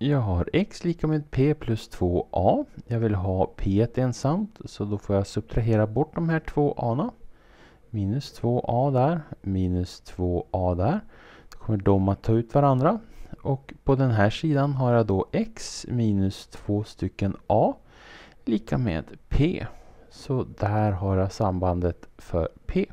Jag har x lika med p plus 2a. Jag vill ha p ensamt så då får jag subtrahera bort de här två a. Minus 2a där, minus 2a där. Då kommer de att ta ut varandra. Och på den här sidan har jag då x minus 2 stycken a lika med p. Så där har jag sambandet för p.